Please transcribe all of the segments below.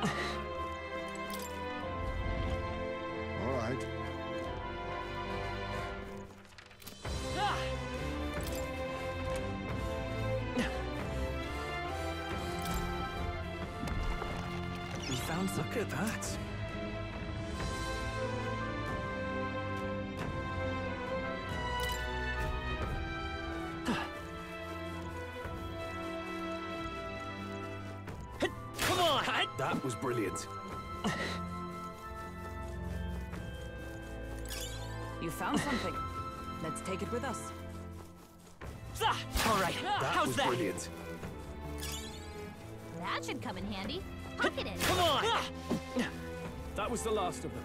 All right. Ah. We found Look at that. Found something. Let's take it with us. Ah, all right, That how's was that? brilliant. That should come in handy. Look at it. Come on! That was the last of them.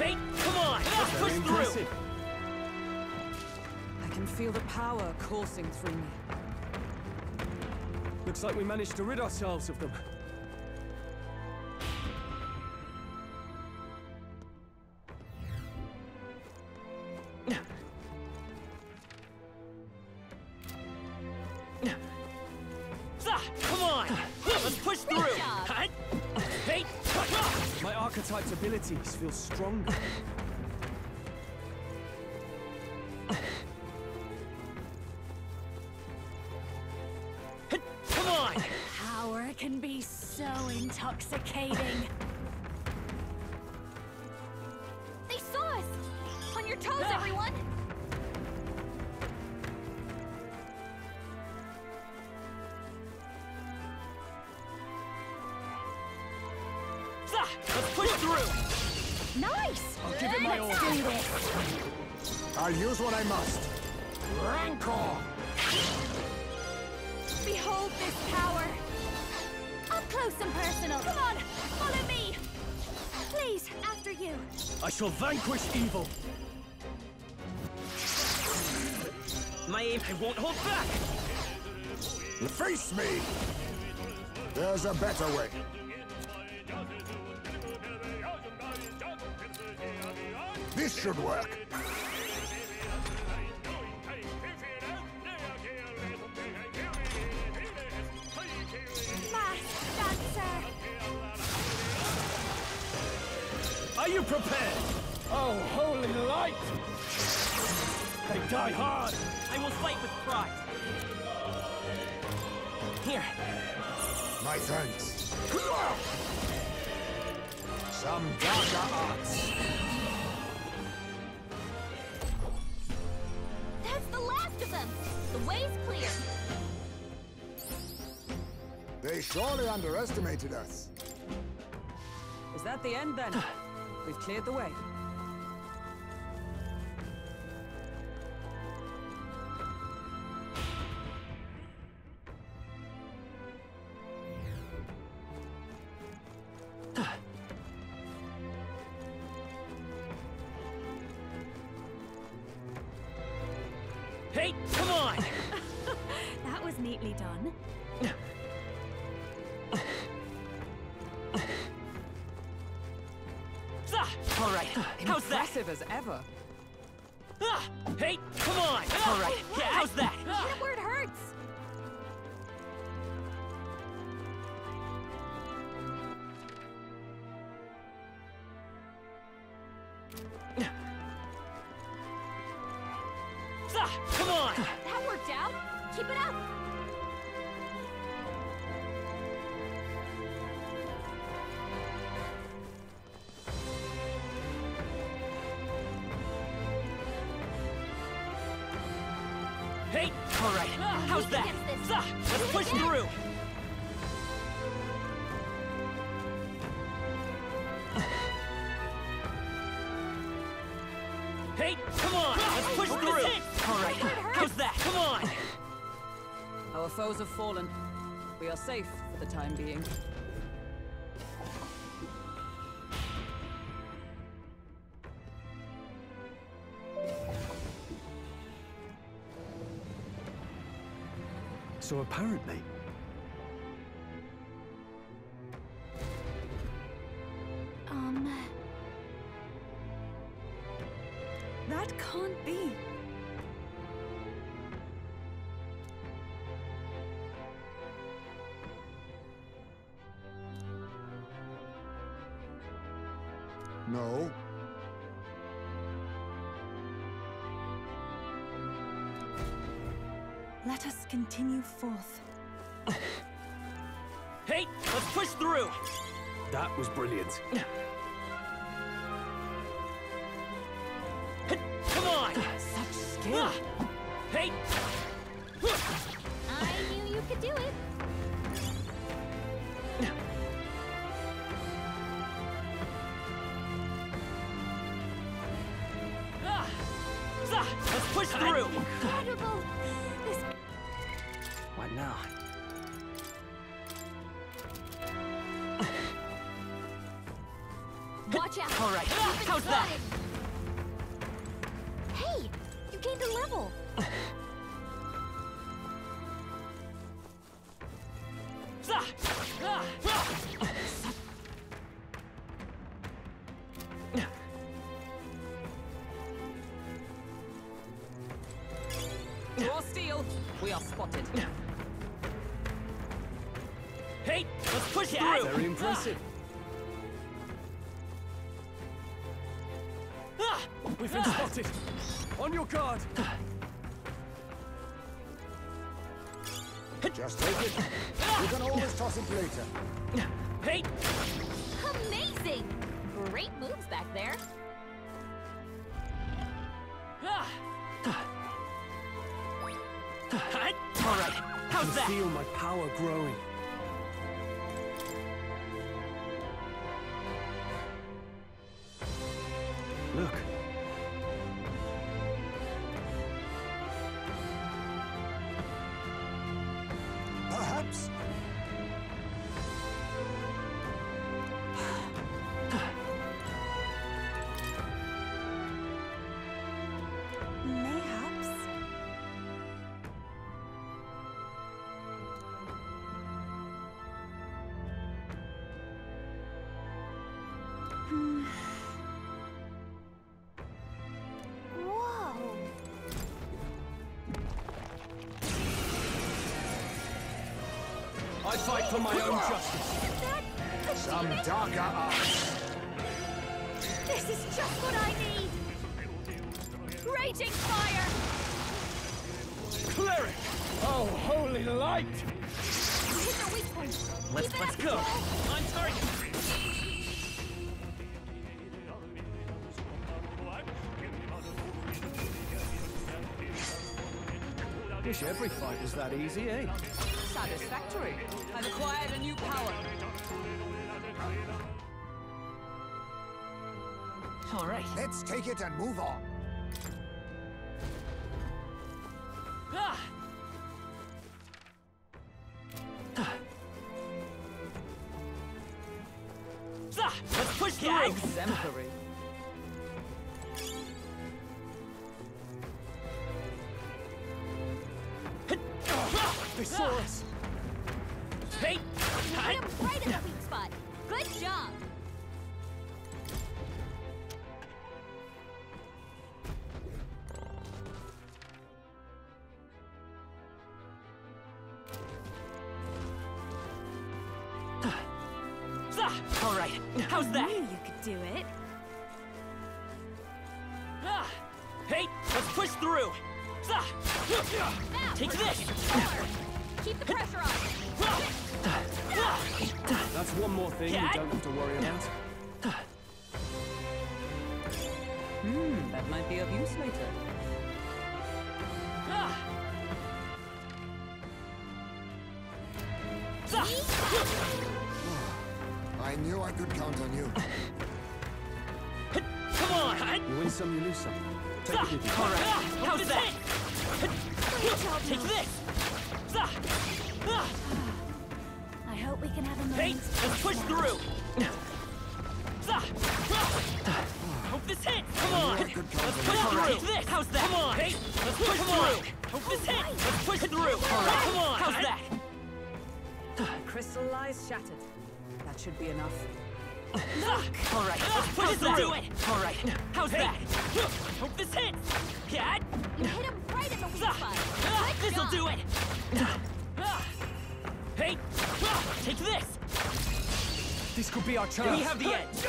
Hey, come on! Ah, Let's push Very through! I can feel the power coursing through me. Looks like we managed to rid ourselves of them. Intoxicating. they saw us! On your toes, everyone! Let's push through! Nice! I'll give it my all. Let's do this! I'll use what I must. Rancor! Behold this power! Up close and personal! Come on! Follow me! Please, after you! I shall vanquish evil. My aim, I won't hold back! Face me! There's a better way. This should work. Prepared? Oh, holy light! They die hard. I will fight with pride. Here, My thanks. Some darker arts. That's the last of them! The way's clear! They surely underestimated us. Is that the end then? We've cleared the way. Impressive that? Let's push through. Hey, come on, let's push through. All right, how's that? Come on. Our foes have fallen. We are safe for the time being. So apparently, continue forth. Hey, let's push through. that was brilliant. Raw. We are spotted. Hey, let's push through. Very impressive. Ah. We've been spotted. On your guard. Just take it. You can always toss it later. Hey, Amazing! Great moves back there. Feel my power growing. Fight for my own justice. Is that a Some darker arts. This is just what I need! Raging fire! Cleric! Oh, holy light! You hit the weak point. Let's Keep it let's up, go. On target. Wish every fight was that easy, eh? Satisfactory. I've acquired a new power. All right. Let's take it and move on. Ah. Take it. All right. How's that? Take this! I hope we can have a Hey, moment. let's push through! Hope this hits! Come on! Let's push through! Take this! How's that? Come on! Hey, let's push through! Hope this hits! Let's push through! Come on! How's that? Crystallized shattered. That should be enough. All right, let's push through! Do it! All right, how's that? Hope this hits! Yeah! You hit him right in the weak spot. This'll do it! Hey! Take this! This could be our chance. We have the edge!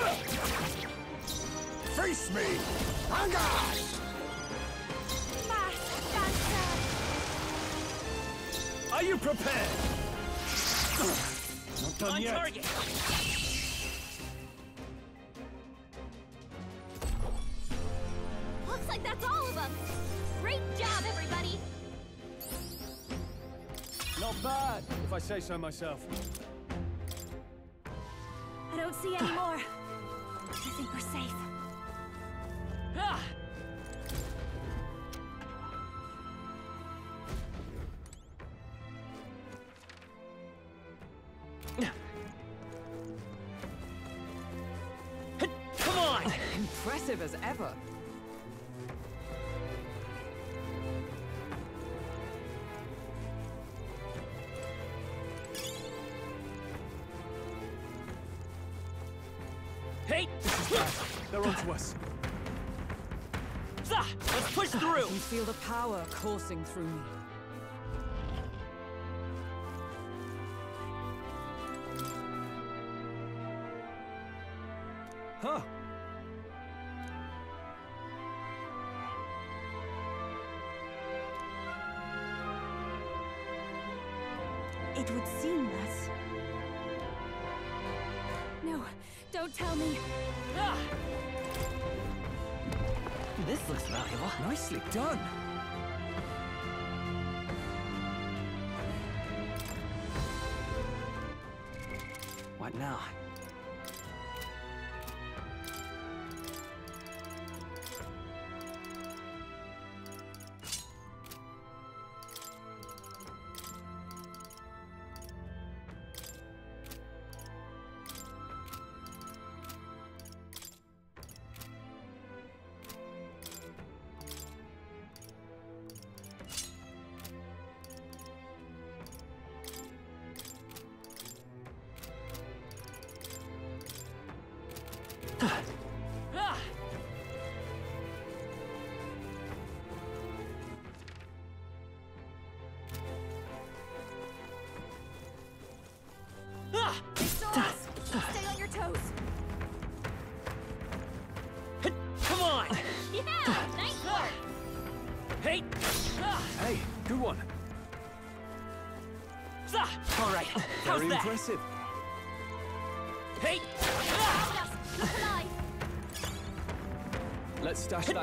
Face me! Anger! Fast. Are you prepared? Not done On yet. target! Looks like that's all of them. Great job, everybody. Not bad, if I say so myself. I don't see any more. I think we're safe. Ah! Come on! Impressive as ever. Hey! They're onto us. Let's push through! You feel the power coursing through me. Huh. It would seem that No, don't tell me. Ah! This looks valuable. Nicely done.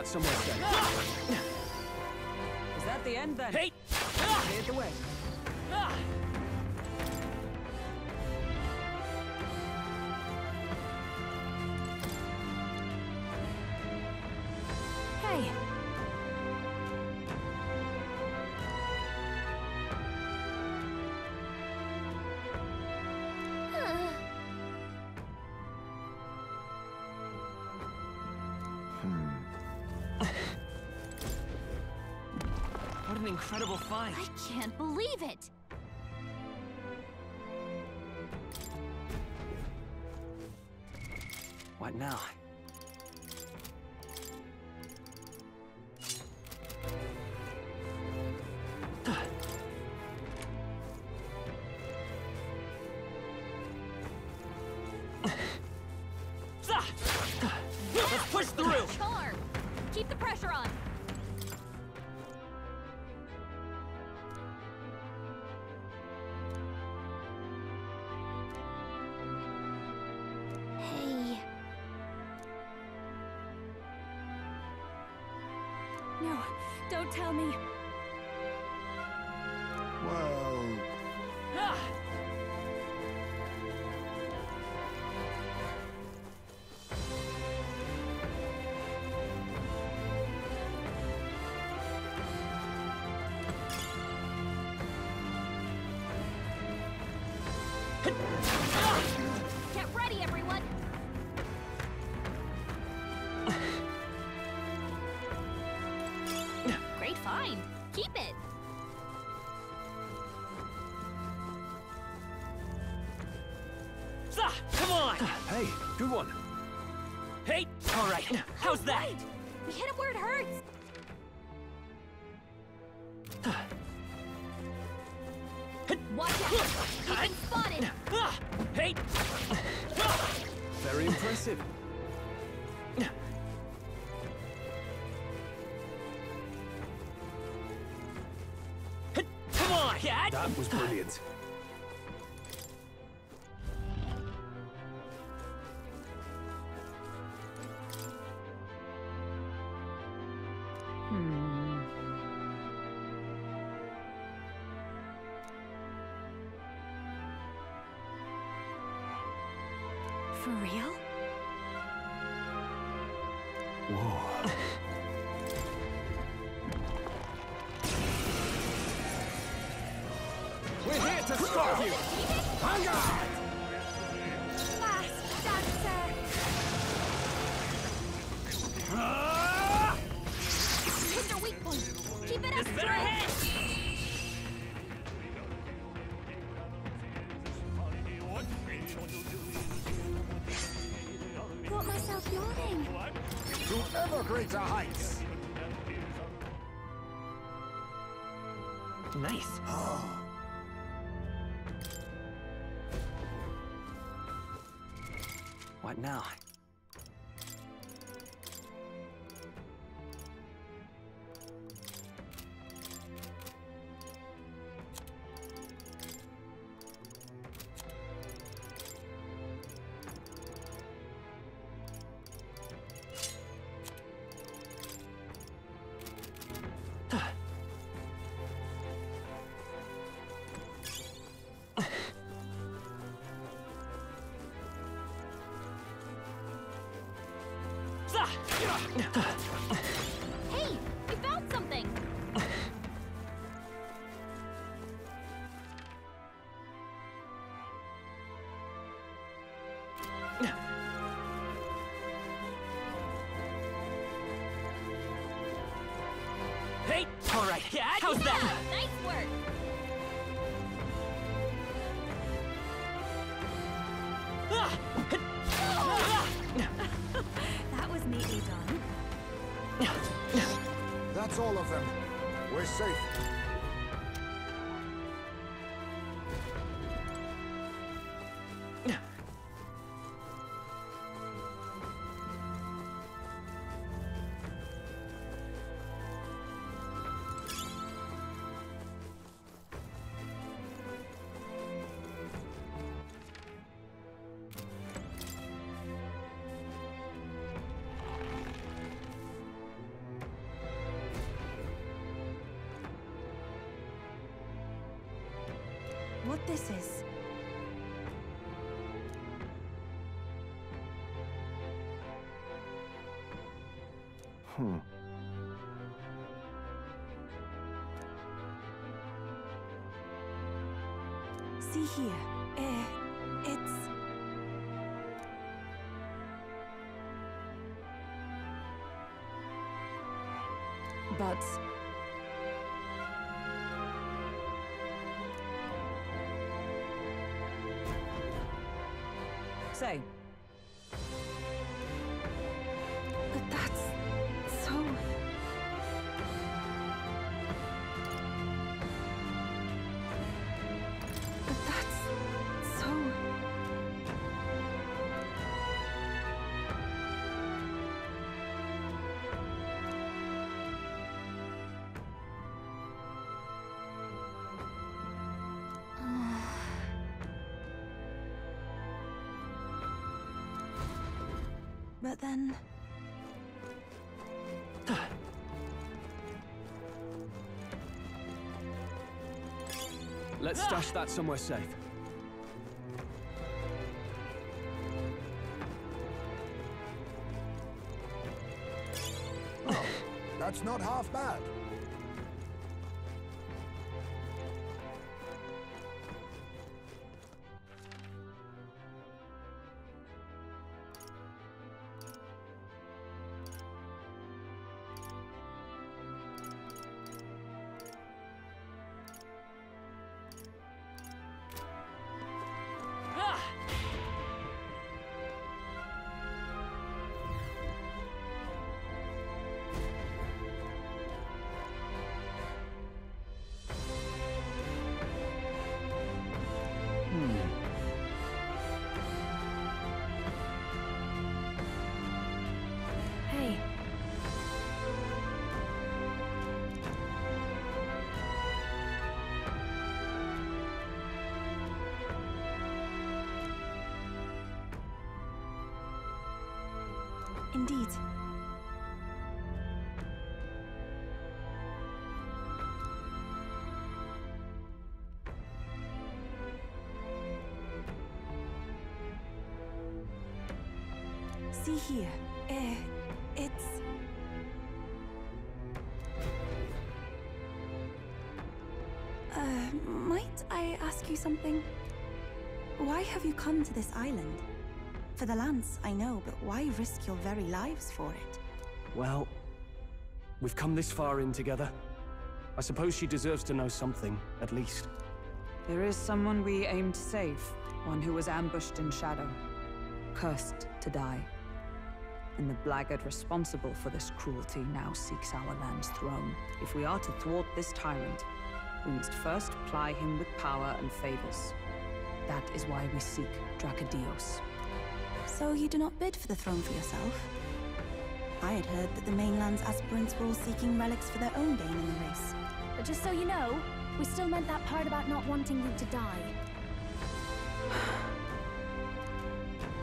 Somewhere safe. An incredible find. I can't believe it. What now? I spotted! Hey! Very impressive. Come on, Dad! That was brilliant. It's a heist. Yeah. this is. Hmm. See here. Uh, it's... But... So, but then... Let's ah! stash that somewhere safe. Oh, that's not half bad. Indeed. See here. Eh, it's... Uh, might I ask you something? Why have you come to this island? For the lance, I know, but why risk your very lives for it? Well, we've come this far in together. I suppose she deserves to know something, at least. There is someone we aim to save, one who was ambushed in shadow, cursed to die. And the blackguard responsible for this cruelty now seeks our land's throne. If we are to thwart this tyrant, we must first ply him with power and favors. That is why we seek Dracodios. So you do not bid for the throne for yourself? I had heard that the mainland's aspirants were all seeking relics for their own gain in the race. But just so you know, we still meant that part about not wanting you to die.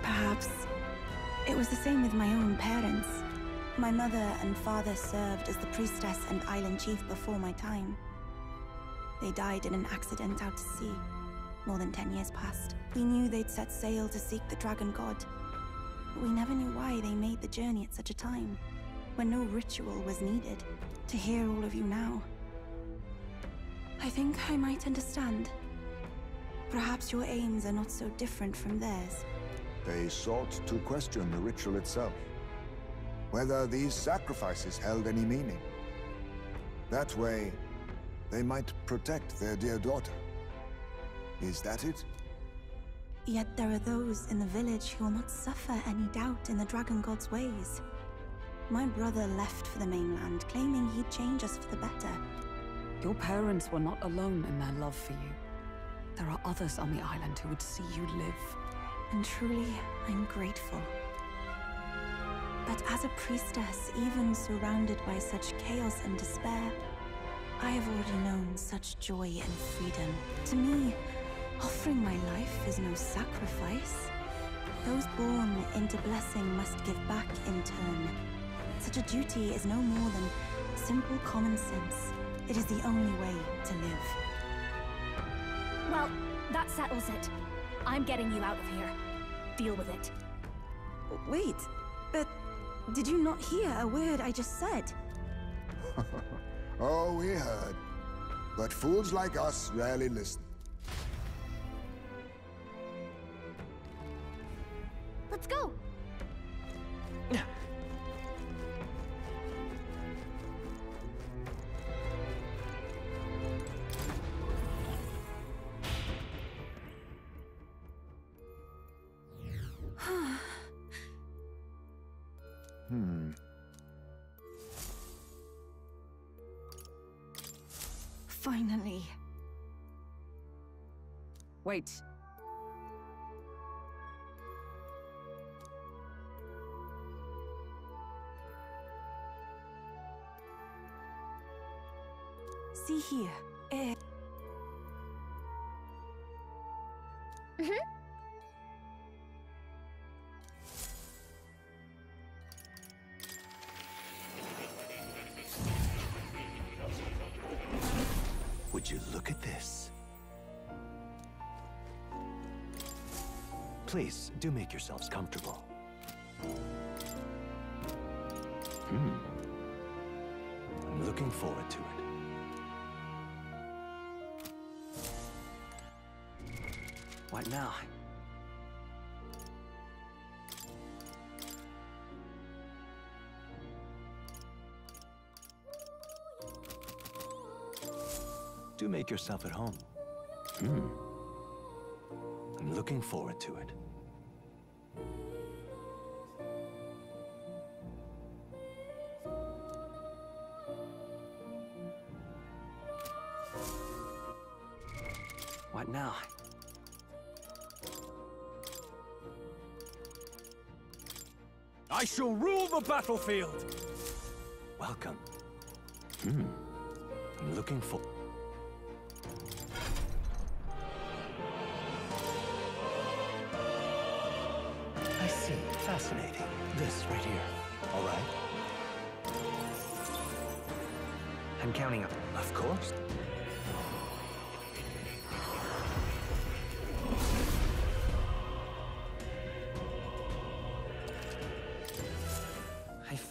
Perhaps it was the same with my own parents. My mother and father served as the priestess and island chief before my time. They died in an accident out to sea. More than ten years passed. We knew they'd set sail to seek the dragon god. But we never knew why they made the journey at such a time, when no ritual was needed. To hear all of you now, I think I might understand. Perhaps your aims are not so different from theirs. They sought to question the ritual itself. Whether these sacrifices held any meaning. That way, they might protect their dear daughter. Is that it? Yet there are those in the village who will not suffer any doubt in the Dragon God's ways. My brother left for the mainland, claiming he'd change us for the better. Your parents were not alone in their love for you. There are others on the island who would see you live. And truly, I'm grateful. But as a priestess, even surrounded by such chaos and despair, I have already known such joy and freedom. To me, offering my life is no sacrifice. Those born into blessing must give back in turn. Such a duty is no more than simple common sense. It is the only way to live. Well, that settles it. I'm getting you out of here. Deal with it. Wait, but did you not hear a word I just said? Oh, we heard. But fools like us rarely listen. Let's go. Hmm. Finally. Wait. See here. Eh, Would you look at this? Please, do make yourselves comfortable. Hmm. I'm looking forward to it. What now? Do make yourself at home. Hmm. I'm looking forward to it. Battlefield! Welcome. Hmm. I'm looking for...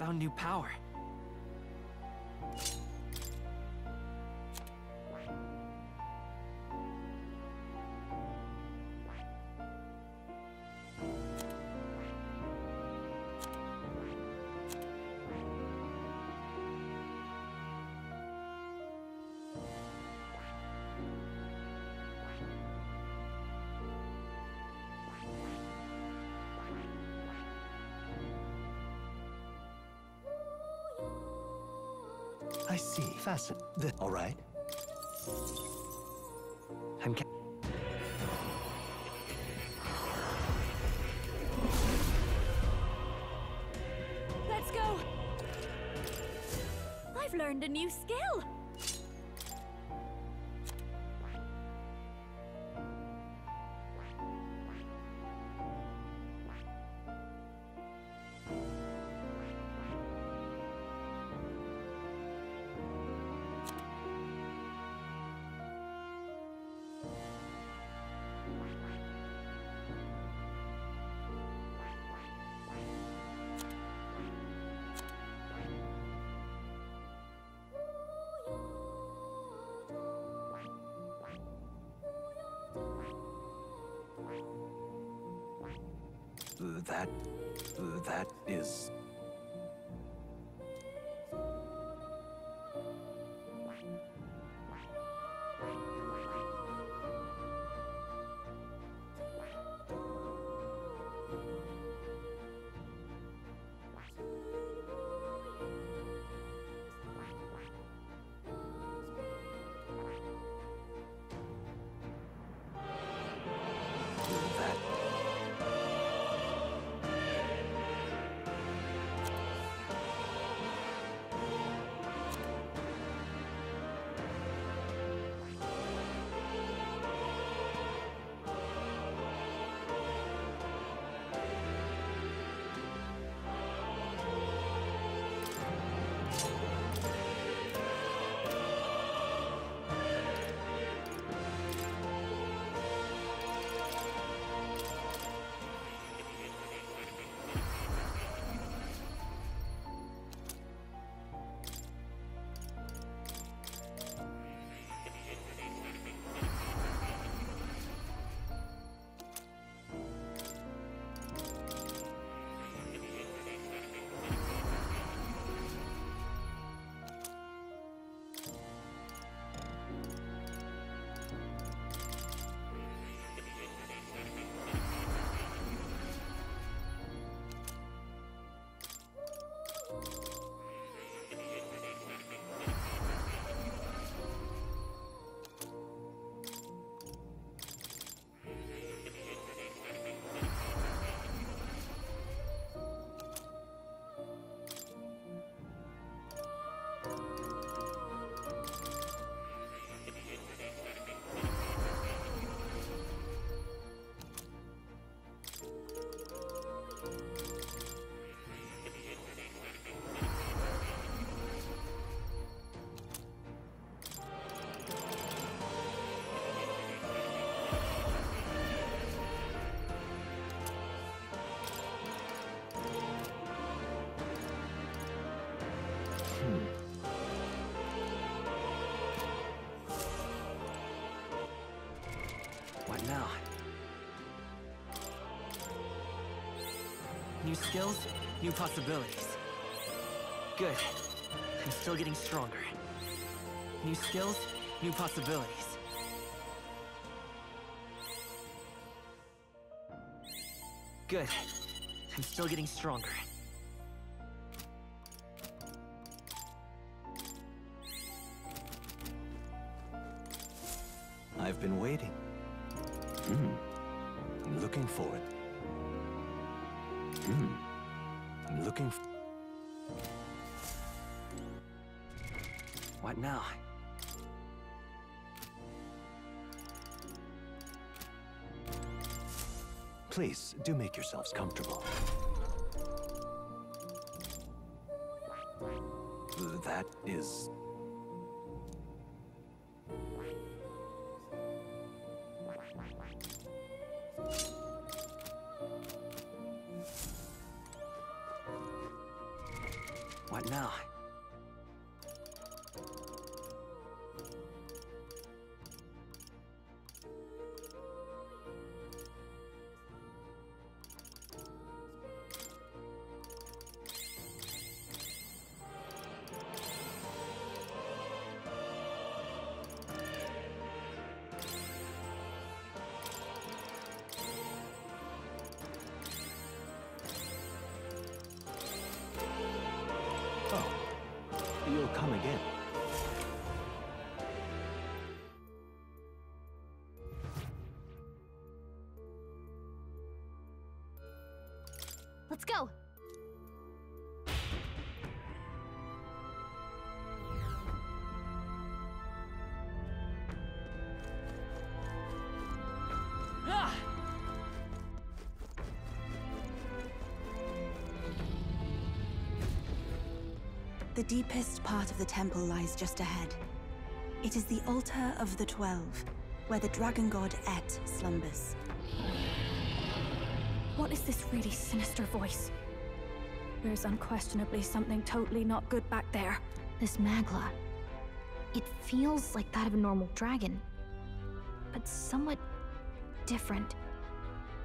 found new power. I The, all right? I'm ca- Let's go! I've learned a new skill! That. That is. Skills, new possibilities. Good. I'm still getting stronger. New skills, new possibilities. Good. I'm still getting stronger. Now? The deepest part of the temple lies just ahead. It is the altar of the Twelve, where the dragon god Et slumbers. What is this really sinister voice? There's unquestionably something totally not good back there. This Magla. It feels like that of a normal dragon, but somewhat different.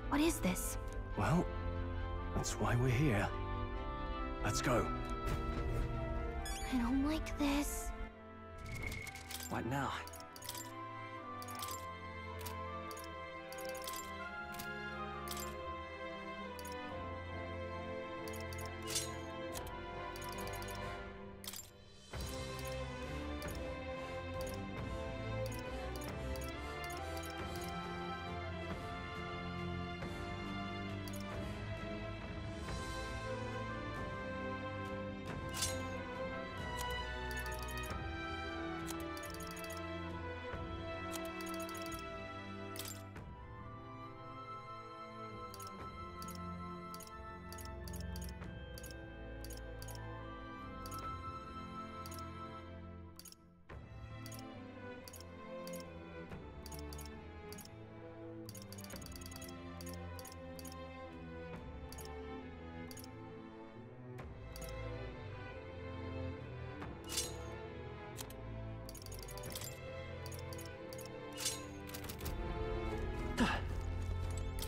What is this? Well, that's why we're here. Let's go. I don't like this. What now?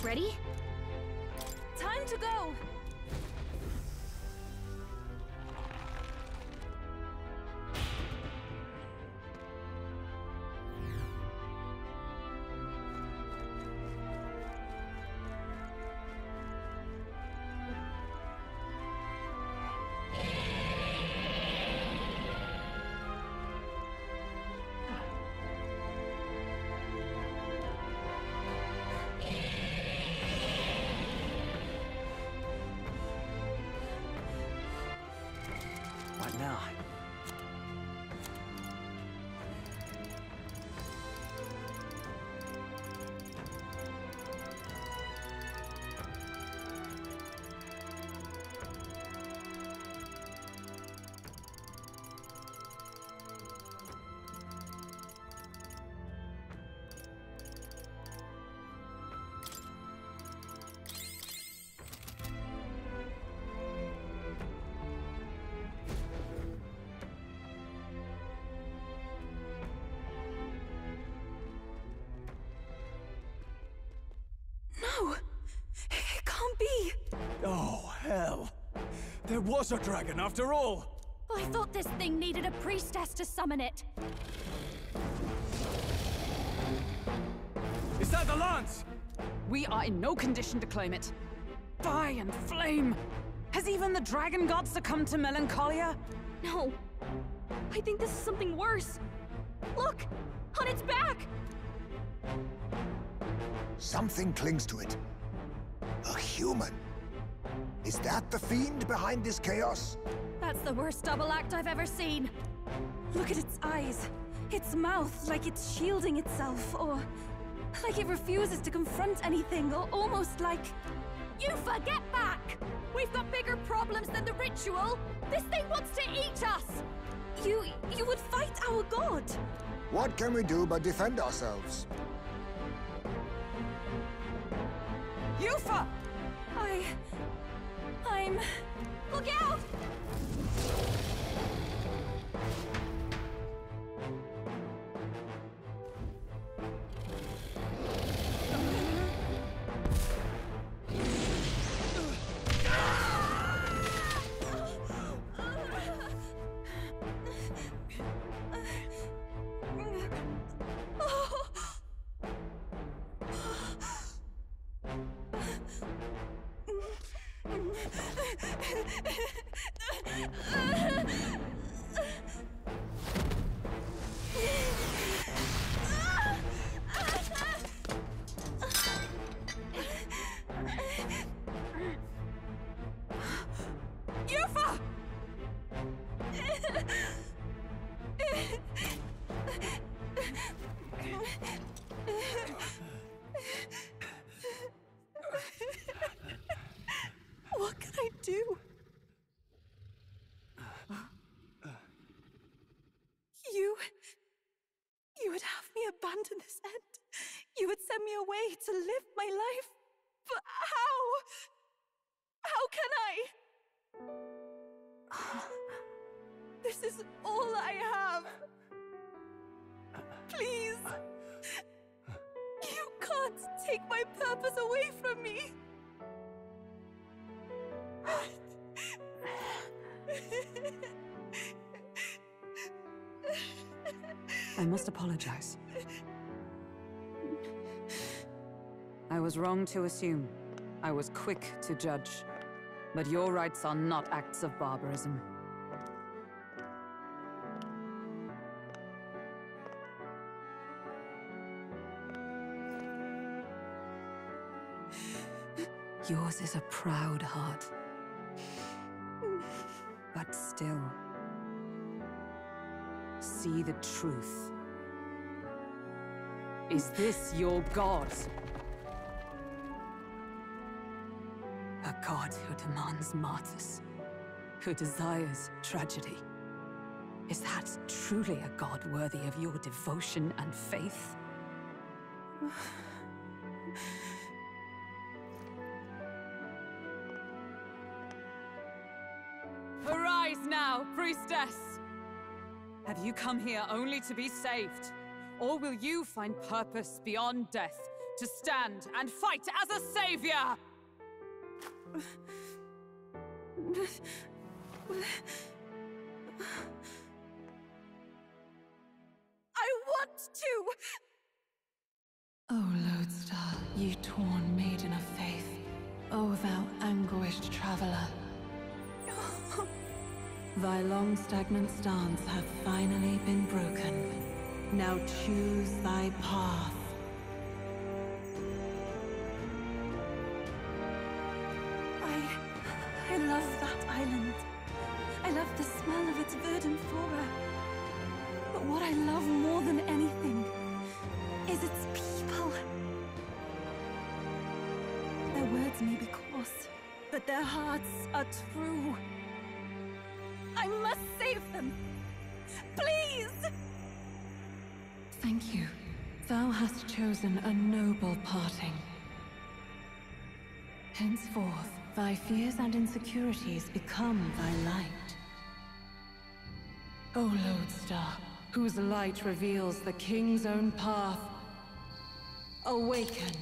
Ready? Time to go! There was a dragon after all! I thought this thing needed a priestess to summon it. Is that the lance? We are in no condition to claim it. Fire and flame! Has even the dragon god succumbed to melancholia? No. I think this is something worse. Look! On its back! Something clings to it. A human. Is that the fiend behind this chaos? That's the worst double act I've ever seen. Look at its eyes, its mouth, like it's shielding itself, or like it refuses to confront anything, or almost like. You forget back! We've got bigger problems! problems than the ritual? This thing wants to eat us! You... you would fight our god! What can we do but defend ourselves? Eupha! I... I'm... Look out! this end. You would send me away to live my life. Wrong to assume. I was quick to judge. But your rites are not acts of barbarism. Yours is a proud heart. But still, see the truth. Is this your god? God who demands martyrs, who desires tragedy. Is that truly a god worthy of your devotion and faith? Arise now, priestess! Have you come here only to be saved? Or will you find purpose beyond death, to stand and fight as a savior? I want to! O Lodestar, ye torn maiden of faith, Oh, thou anguished traveler. Thy long stagnant stance hath finally been broken. Now choose thy path. Island. I love the smell of its verdant flora. But what I love more than anything is its people. Their words may be coarse, but their hearts are true. I must save them. Please! Thank you. Thou hast chosen a noble parting. Henceforth, thy fears and insecurities become thy light. O Lodestar, whose light reveals the King's own path, awaken!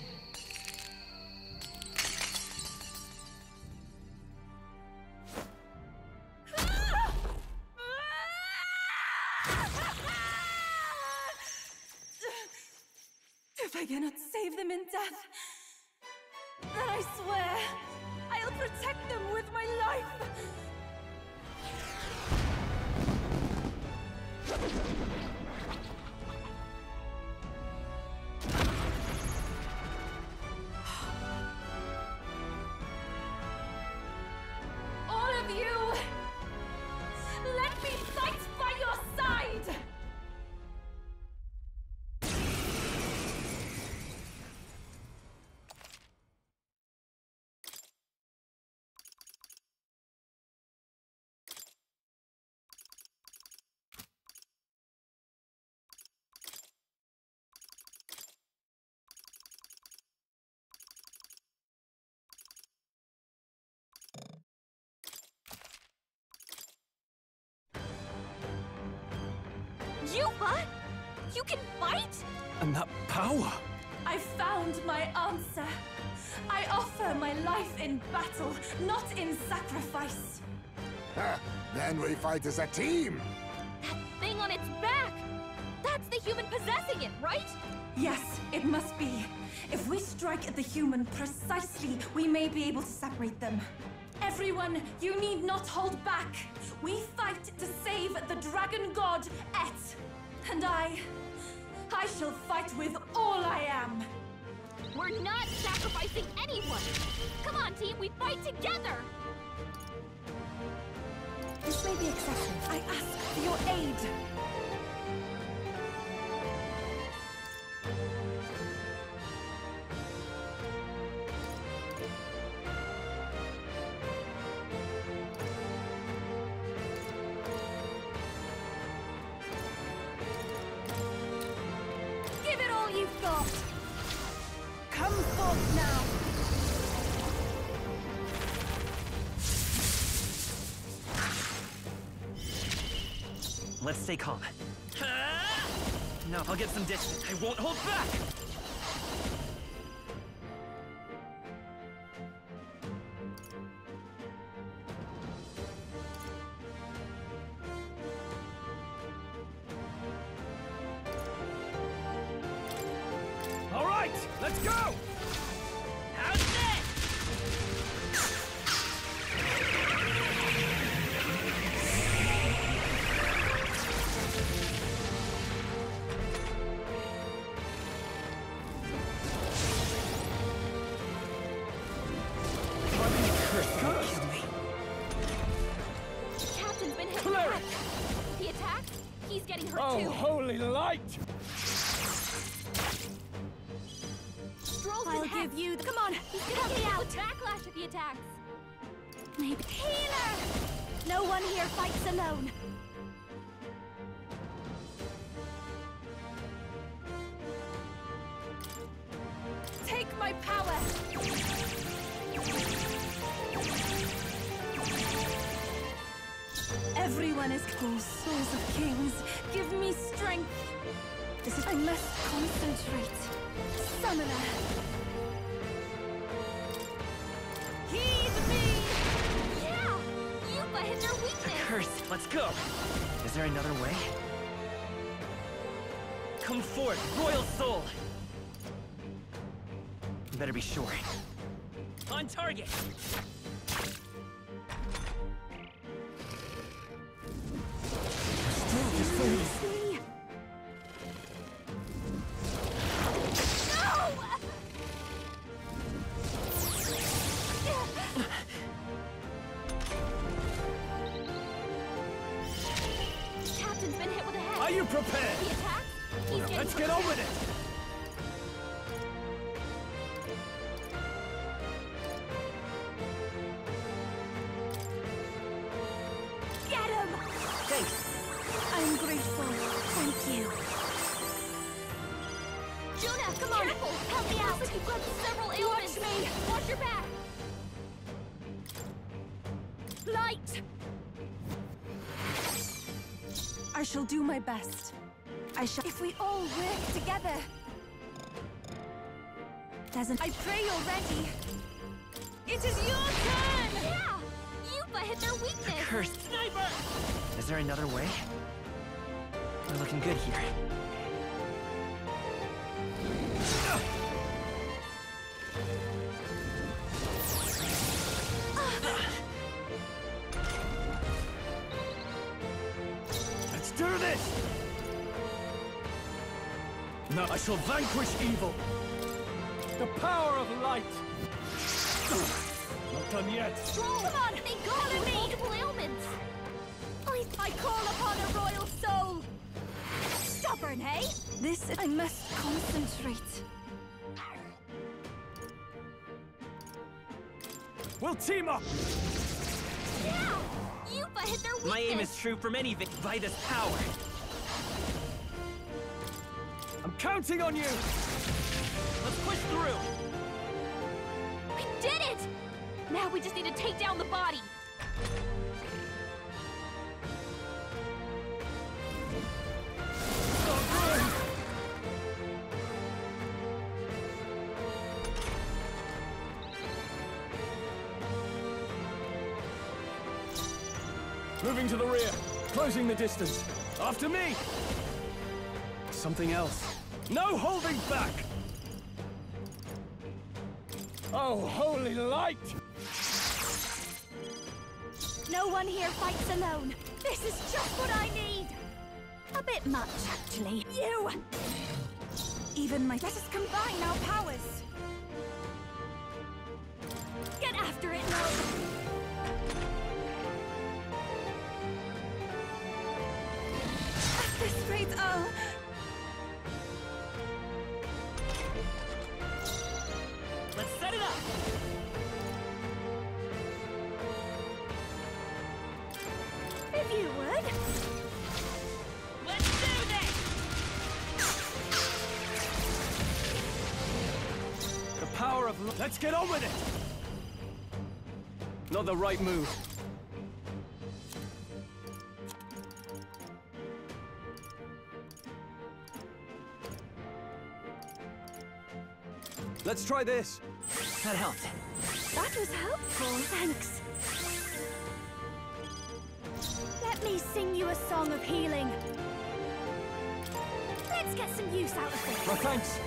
If I cannot save them in death, then I swear protect them with my life! You can fight? And that power! I found my answer. I offer my life in battle, not in sacrifice. then we fight as a team! That thing on its back! That's the human possessing it, right? Yes, it must be. If we strike at the human precisely, we may be able to separate them. Everyone, you need not hold back. We fight to save the dragon god, Et. And I... I shall fight with all I am. We're not sacrificing anyone! Come on, team, we fight together! This may be excessive. I ask for your aid. Let's stay calm. No, I'll get some distance. I won't hold back! Curse, let's go! Is there another way? Come forth, Royal Soul! Better be sure. On target! I shall vanquish evil! The power of light! Not done yet! Strohl! Come on! They got him! Multiple ailments! I, I call upon a royal soul! Stubborn, hey? This is. I must concentrate. We'll team up! Yeah! Eupha hit their weakness! My aim is true from any vic- Vitus power counting on you! Let's push through! We did it! Now we just need to take down the body! Moving to the rear, closing the distance. After me! Something else. No holding back! Oh, holy light! No one here fights alone. This is just what I need. A bit much, actually. You! Even my. Let us combine our powers. Get after it, now! At this Let's get on with it! Not the right move. Let's try this. That helped. That was helpful, thanks. Let me sing you a song of healing. Let's get some use out of this. No thanks.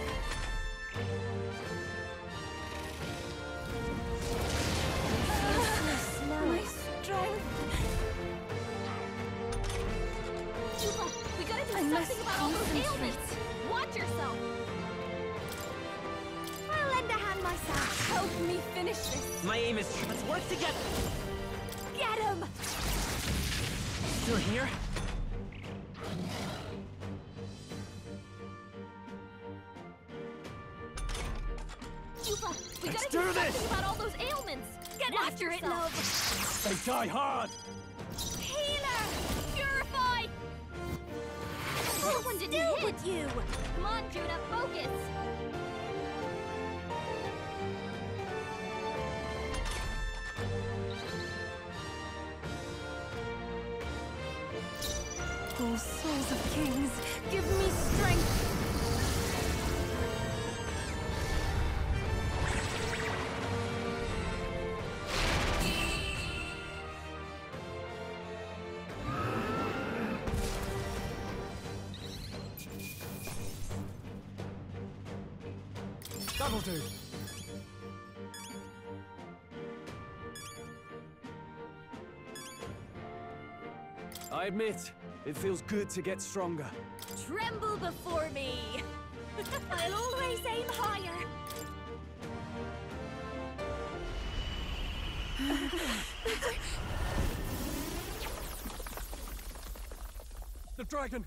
This. My aim is... Let's work together! Get him! Still here? Eupha, we Let's gotta do do, this. about all those ailments. Get after it, love. They die hard. Healer! Purify! That one didn't hit with you! Come on, Judah, focus! Oh, of kings, give me strength. I admit, it feels good to get stronger. Tremble before me! I'll always aim higher! The dragon!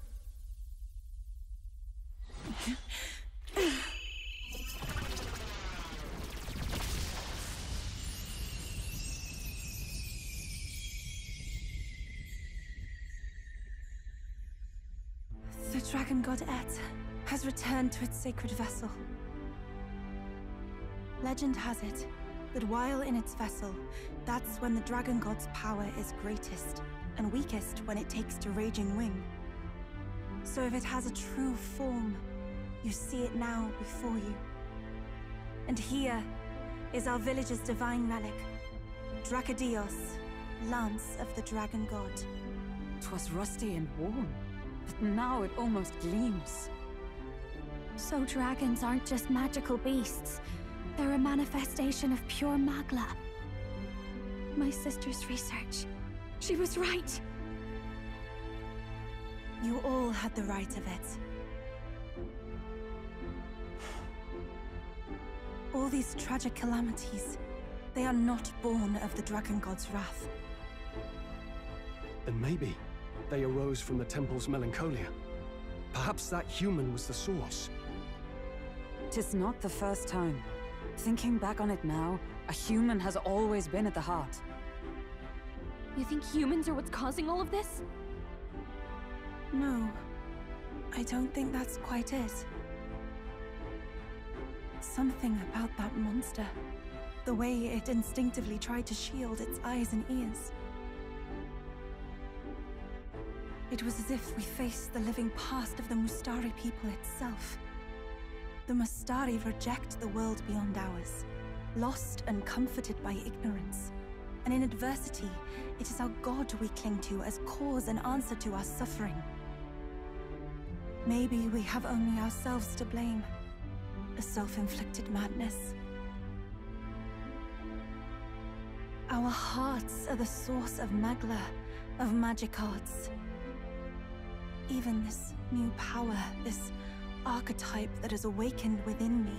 God Et has returned to its sacred vessel. Legend has it that while in its vessel, that's when the dragon god's power is greatest and weakest when it takes to raging wing. So if it has a true form, you see it now before you. And here is our village's divine relic, Dracodios, Lance of the Dragon God. Twas rusty and worn, but now it almost gleams. So dragons aren't just magical beasts. They're a manifestation of pure Magla. My sister's research. She was right. You all had the right of it. All these tragic calamities, they are not born of the Dragon God's wrath. Then maybe they arose from the temple's melancholia. Perhaps that human was the source. Tis not the first time. Thinking back on it now, a human has always been at the heart. You think humans are what's causing all of this? No, I don't think that's quite it. Something about that monster. The way it instinctively tried to shield its eyes and ears. It was as if we faced the living past of the Mustari people itself. The Mustari reject the world beyond ours, lost and comforted by ignorance, And in adversity, it is our God we cling to as cause and answer to our suffering. Maybe we have only ourselves to blame. A self-inflicted madness. Our hearts are the source of Magla, of magic arts. Even this new power, this archetype that has awakened within me.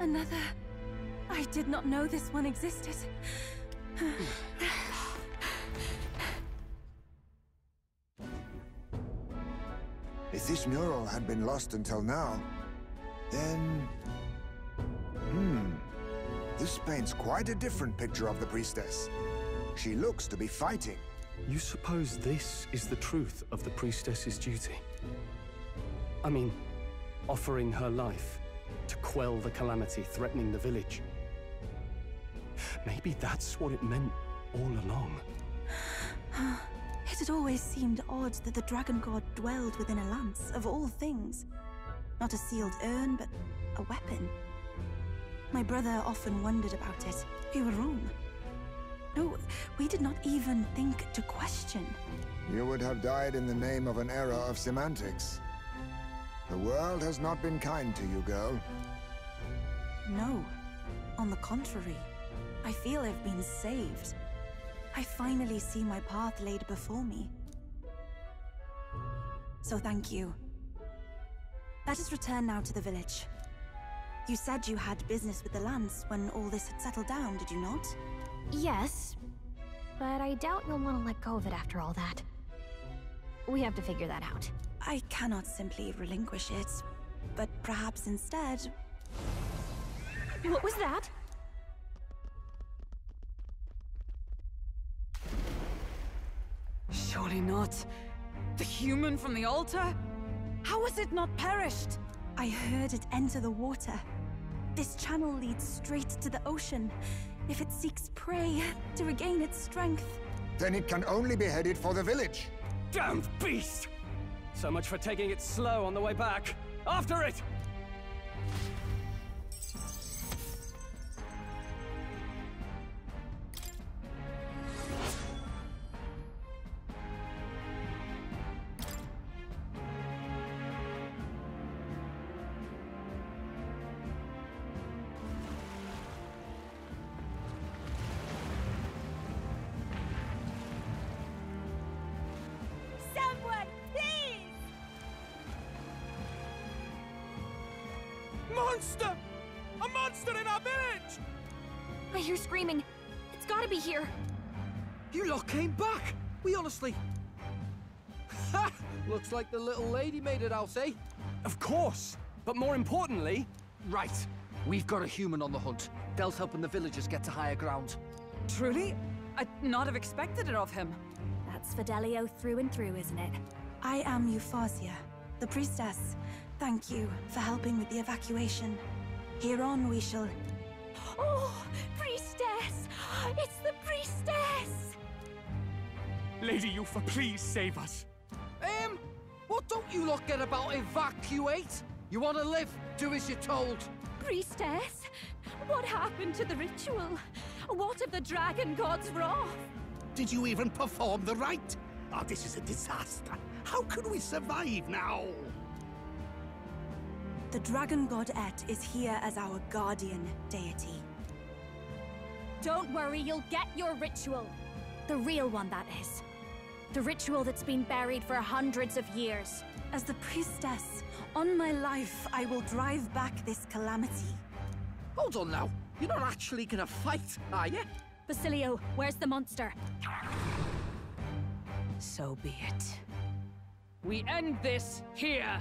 Another. I did not know this one existed. If this mural had been lost until now, then... This paints quite a different picture of the priestess. She looks to be fighting. You suppose this is the truth of the priestess's duty? I mean, offering her life to quell the calamity threatening the village. Maybe that's what it meant all along. It had always seemed odd that the dragon god dwelled within a lance, of all things. Not a sealed urn, but a weapon. My brother often wondered about it. We were wrong. No, we did not even think to question. You would have died in the name of an era of semantics. The world has not been kind to you, girl. No. On the contrary, I feel I've been saved. I finally see my path laid before me. So thank you. Let us return now to the village. You said you had business with the Lance when all this had settled down, did you not? Yes, but I doubt you'll want to let go of it after all that. We have to figure that out. I cannot simply relinquish it, but perhaps instead... What was that? Surely not. The human from the altar? How has it not perished? I heard it enter the water. This channel leads straight to the ocean. If it seeks prey, to regain its strength. Then it can only be headed for the village. Damned beast! So much for taking it slow on the way back. After it! Hear screaming. It's gotta be here. You lot came back! We honestly... Ha! Looks like the little lady made it, I'll say. Of course! But more importantly... Right. We've got a human on the hunt. Del's helping the villagers get to higher ground. Truly? I'd not have expected it of him. That's Fidelio through and through, isn't it? I am Euphasia, the priestess. Thank you for helping with the evacuation. Hereon we shall... Oh, priestess! It's the priestess! Lady Eupha, please save us. Um, what don't you lot get about evacuate? You want to live? Do as you're told. Priestess, what happened to the ritual? What of the dragon god's wrath? Did you even perform the rite? Oh, this is a disaster. How can we survive now? The dragon god Et is here as our guardian deity. Don't worry, you'll get your ritual. The real one, that is. The ritual that's been buried for hundreds of years. As the priestess, on my life, I will drive back this calamity. Hold on now. You're not actually gonna fight, are you? Basilio, where's the monster? So be it. We end this here.